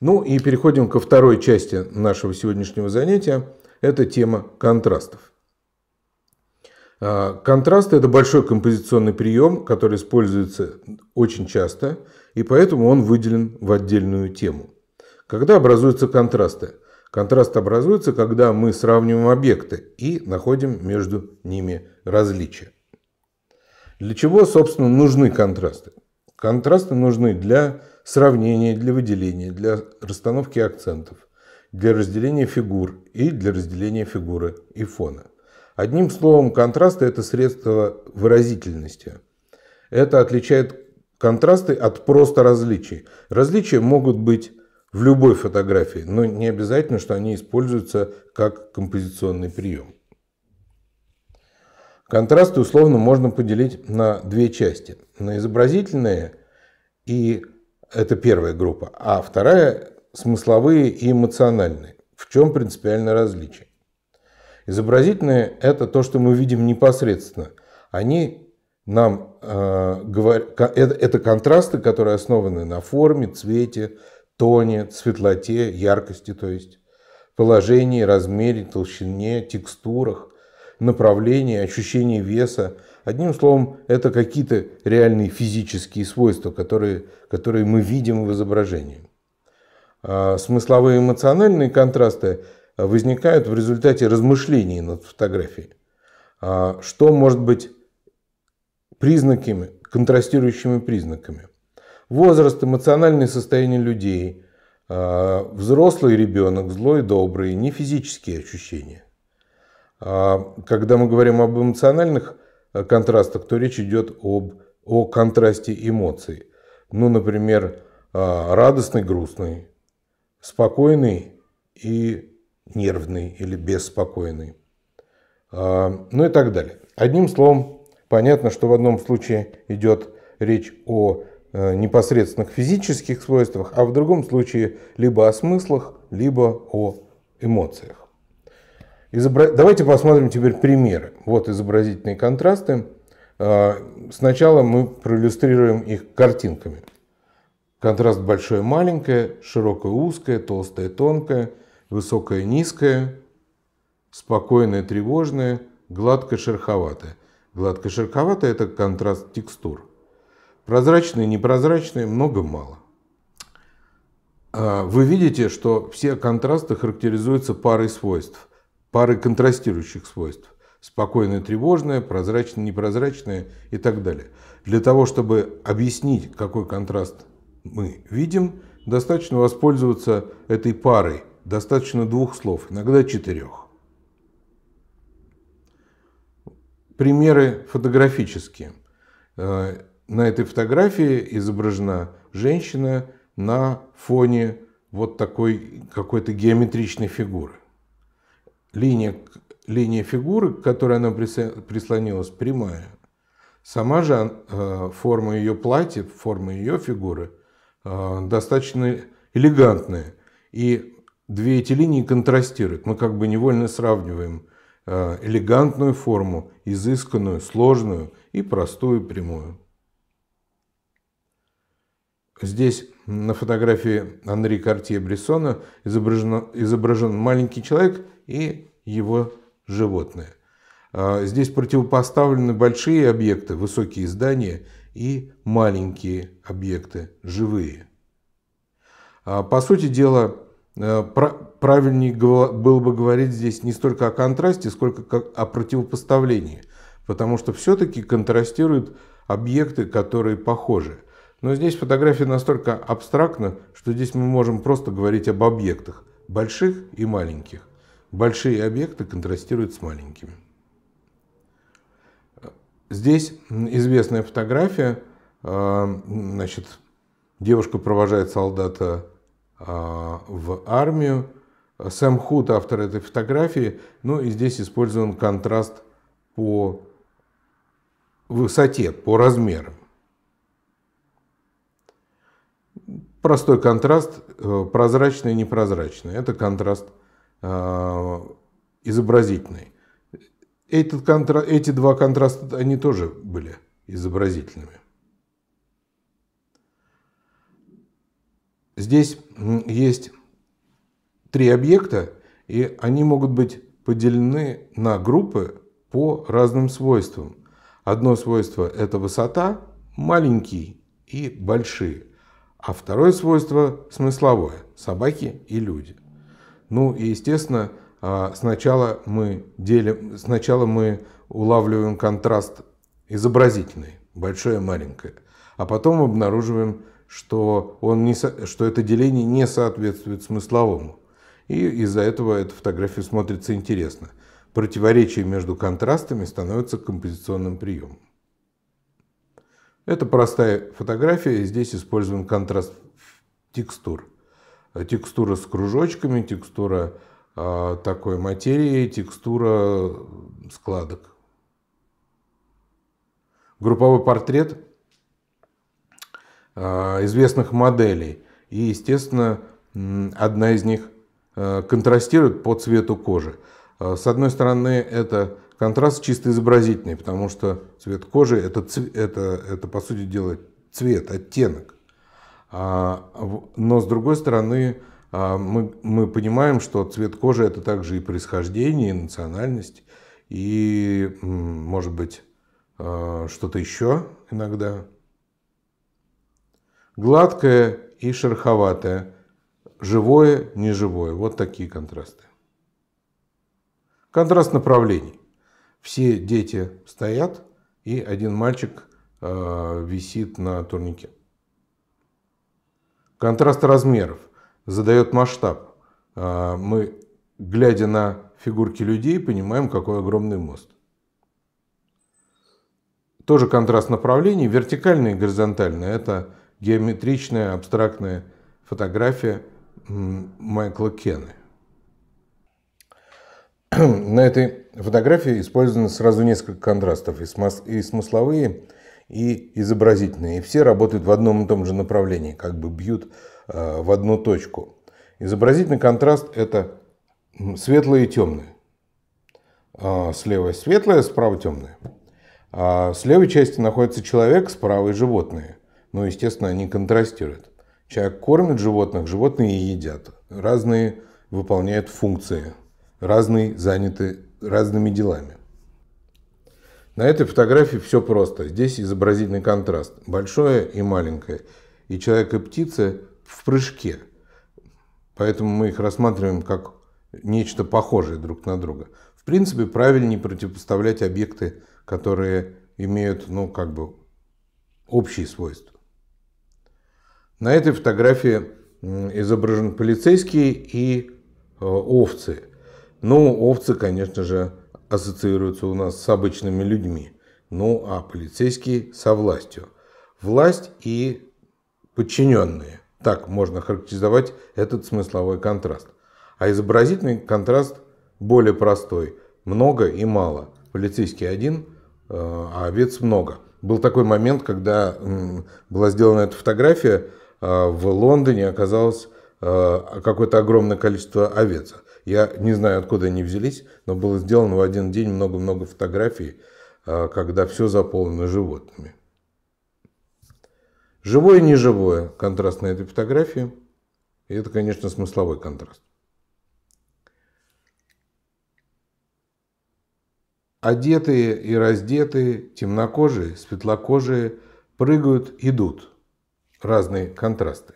Ну и переходим ко второй части нашего сегодняшнего занятия. Это тема контрастов. А, контраст – это большой композиционный прием, который используется очень часто, и поэтому он выделен в отдельную тему. Когда образуются контрасты? Контраст образуется, когда мы сравниваем объекты и находим между ними различия. Для чего, собственно, нужны контрасты? Контрасты нужны для сравнения, для выделения, для расстановки акцентов, для разделения фигур и для разделения фигуры и фона. Одним словом, контрасты – это средство выразительности. Это отличает контрасты от просто различий. Различия могут быть в любой фотографии, но не обязательно, что они используются как композиционный прием. Контрасты условно можно поделить на две части. На изобразительные и это первая группа. А вторая – смысловые и эмоциональные. В чем принципиальное различие? Изобразительные – это то, что мы видим непосредственно. Они нам э, говорят, это, это контрасты, которые основаны на форме, цвете, тоне, светлоте, яркости, то есть положении, размере, толщине, текстурах, направлении, ощущении веса – Одним словом, это какие-то реальные физические свойства, которые, которые мы видим в изображении. А смысловые эмоциональные контрасты возникают в результате размышлений над фотографией. А что может быть признаками, контрастирующими признаками? Возраст, эмоциональное состояние людей, а, взрослый ребенок, злой, добрый, не физические ощущения. А когда мы говорим об эмоциональных контрастах, то речь идет об, о контрасте эмоций. Ну, например, а, радостный, грустный, спокойный и нервный или беспокойный. А, ну и так далее. Одним словом, понятно, что в одном случае идет речь о э, непосредственных физических свойствах, а в другом случае либо о смыслах, либо о эмоциях. Изобра... Давайте посмотрим теперь примеры. Вот изобразительные контрасты. А, сначала мы проиллюстрируем их картинками. Контраст большое маленькое, широкое узкое, толстое тонкое, высокое низкое, спокойное тревожное, гладкое шероховатое. Гладко шероховатое – это контраст текстур. Прозрачное, непрозрачное – много-мало. А, вы видите, что все контрасты характеризуются парой свойств – пары контрастирующих свойств. Спокойное, тревожное, прозрачное, непрозрачное и так далее. Для того, чтобы объяснить, какой контраст мы видим, достаточно воспользоваться этой парой. Достаточно двух слов, иногда четырех. Примеры фотографические. Э, на этой фотографии изображена женщина на фоне вот такой какой-то геометричной фигуры линия, линия фигуры, к которой она прислонилась, прямая. Сама же э, форма ее платья, форма ее фигуры э, достаточно элегантная. И две эти линии контрастируют. Мы как бы невольно сравниваем э, элегантную форму, изысканную, сложную и простую прямую. Здесь на фотографии Анри Картье-Брессона изображен, изображен маленький человек и его животное. А, здесь противопоставлены большие объекты, высокие здания и маленькие объекты, живые. А, по сути дела, э, правильнее было бы говорить здесь не столько о контрасте, сколько о противопоставлении, потому что все-таки контрастируют объекты, которые похожи. Но здесь фотография настолько абстрактна, что здесь мы можем просто говорить об объектах, больших и маленьких. Большие объекты контрастируют с маленькими. Здесь известная фотография. А, значит, девушка провожает солдата а, в армию. Сэм Худ, автор этой фотографии. Ну и здесь использован контраст по высоте, по размерам. Простой контраст, э, прозрачный и непрозрачный. Это контраст Э, изобразительный. Этот контра... Эти два контраста, они тоже были изобразительными. здесь есть три объекта, и они могут быть поделены на группы по разным свойствам. Одно свойство – это высота, маленький и большие. А второе свойство смысловое – собаки и люди. Ну и, естественно, а, сначала мы, делим, сначала мы улавливаем контраст изобразительный, большое и маленькое, а потом обнаруживаем, что, он не, что это деление не соответствует смысловому. И из-за этого эта фотография смотрится интересно. Противоречие между контрастами становится композиционным приемом. Это простая фотография, здесь используем контраст текстур. Текстура с кружочками, текстура э, такой материи, текстура складок. Групповой портрет э, известных моделей. И, естественно, одна из них э, контрастирует по цвету кожи. С одной стороны, это Контраст чисто изобразительный, потому что цвет кожи это, это, это по сути дела цвет, оттенок. А, но с другой стороны, а, мы, мы понимаем, что цвет кожи это также и происхождение, и национальность, и, может быть, а, что-то еще иногда. Гладкое и шероховатое, живое, неживое. Вот такие контрасты. Контраст направлений. Все дети стоят, и один мальчик э, висит на турнике. Контраст размеров задает масштаб. Э, мы, глядя на фигурки людей, понимаем, какой огромный мост. Тоже контраст направлений, вертикальный и горизонтальный. Это геометричная, абстрактная фотография Майкла Кенны. На этой фотографии использованы сразу несколько контрастов, и смысловые, и изобразительные. И все работают в одном и том же направлении, как бы бьют э, в одну точку. Изобразительный контраст – это светлое и темное. А, слева светлое, справа темное. А с левой части находится человек, с правой животные. Ну, естественно, они контрастируют. Человек кормит животных, животные едят. Разные выполняют функции разные заняты разными делами. На этой фотографии все просто. Здесь изобразительный контраст. Большое и маленькое. И человек и птица в прыжке. Поэтому мы их рассматриваем как нечто похожее друг на друга. В принципе, правильнее противопоставлять объекты, которые имеют, ну, как бы, общие свойства. На этой фотографии изображен полицейский и э, овцы. Ну, овцы, конечно же, ассоциируются у нас с обычными людьми. Ну, а полицейские со властью. Власть и подчиненные. Так можно характеризовать этот смысловой контраст. А изобразительный контраст более простой. Много и мало. Полицейский один, э, а овец много. Был такой момент, когда была сделана эта фотография, э, в Лондоне оказалось э, какое-то огромное количество овец. Я не знаю, откуда они взялись, но было сделано в один день много-много фотографий, а, когда все заполнено животными. Живое и неживое контраст на этой фотографии. И это, конечно, смысловой контраст. Одетые и раздетые, темнокожие, светлокожие прыгают, идут. Разные контрасты.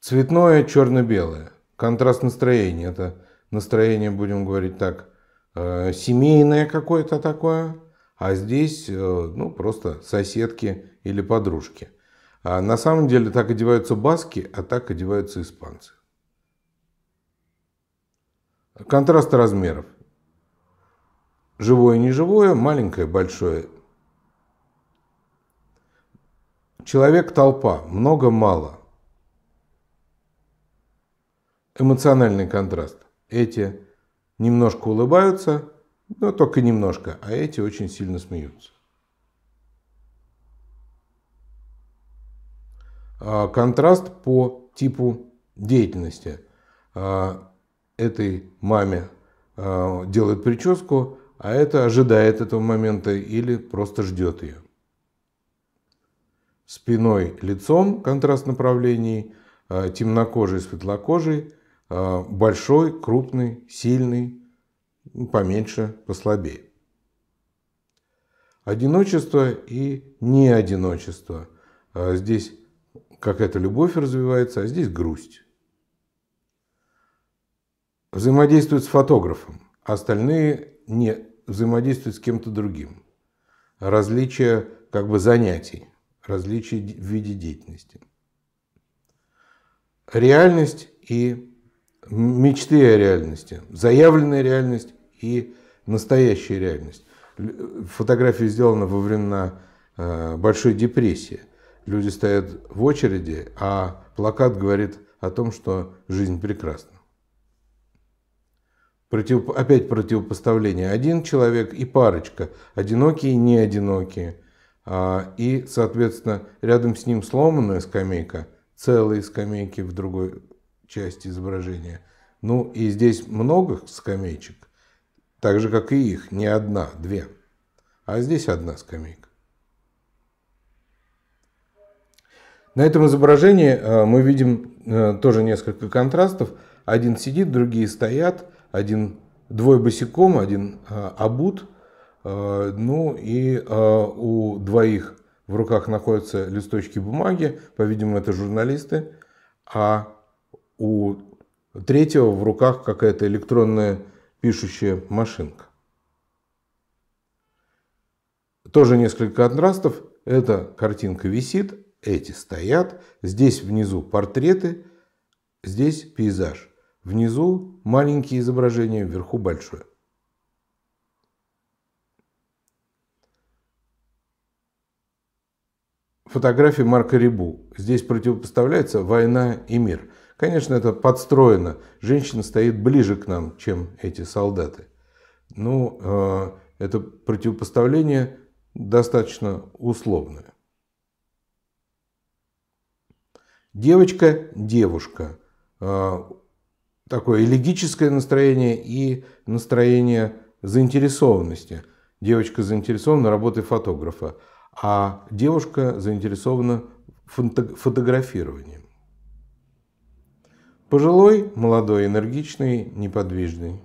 Цветное, черно-белое контраст настроения. Это настроение, будем говорить так, э, семейное какое-то такое, а здесь э, ну, просто соседки или подружки. А на самом деле так одеваются баски, а так одеваются испанцы. Контраст размеров. Живое, неживое, маленькое, большое. Человек – толпа, много-мало эмоциональный контраст. Эти немножко улыбаются, но только немножко, а эти очень сильно смеются. А, контраст по типу деятельности. А, этой маме а, делает прическу, а это ожидает этого момента или просто ждет ее. спиной, лицом, контраст направлений, темнокожий, светлокожий, большой, крупный, сильный, поменьше, послабее. Одиночество и неодиночество. А здесь какая-то любовь развивается, а здесь грусть. Взаимодействуют с фотографом, а остальные не взаимодействуют с кем-то другим. Различие как бы занятий, различия в виде деятельности. Реальность и мечты о реальности, заявленная реальность и настоящая реальность. Фотография сделана во времена э, Большой депрессии. Люди стоят в очереди, а плакат говорит о том, что жизнь прекрасна. Против, опять противопоставление. Один человек и парочка, одинокие и не одинокие. А, и, соответственно, рядом с ним сломанная скамейка, целые скамейки в другой части изображения. Ну и здесь много скамеечек, так же, как и их, не одна, две. А здесь одна скамейка. На этом изображении э, мы видим э, тоже несколько контрастов. Один сидит, другие стоят, один двое босиком, один э, обут. Ну и у двоих в руках находятся листочки бумаги, по-видимому, это журналисты, а у третьего в руках какая-то электронная пишущая машинка. Тоже несколько контрастов. Эта картинка висит, эти стоят. Здесь внизу портреты, здесь пейзаж. Внизу маленькие изображения, вверху большое. Фотографии Марка Рибу. Здесь противопоставляется война и мир. Конечно, это подстроено. Женщина стоит ближе к нам, чем эти солдаты. Ну, э, это противопоставление достаточно условное. Девочка, девушка. А, такое элегическое настроение и настроение заинтересованности. Девочка заинтересована работой фотографа, а девушка заинтересована фотографированием. Пожилой, молодой, энергичный, неподвижный.